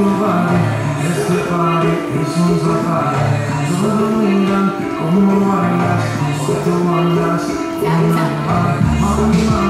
provare Resti pari, io sono da fare Dove domingan, come guardas Sotto guardas, come guardas Mamma mia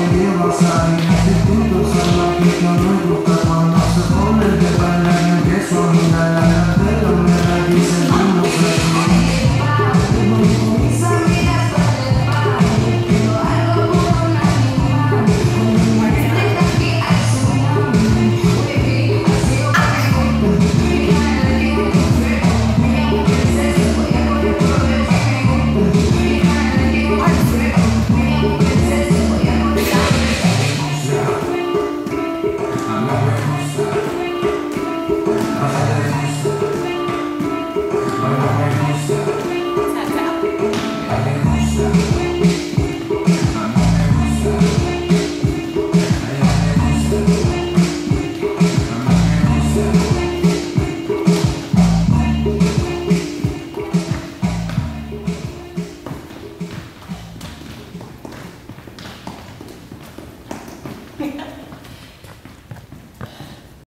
아.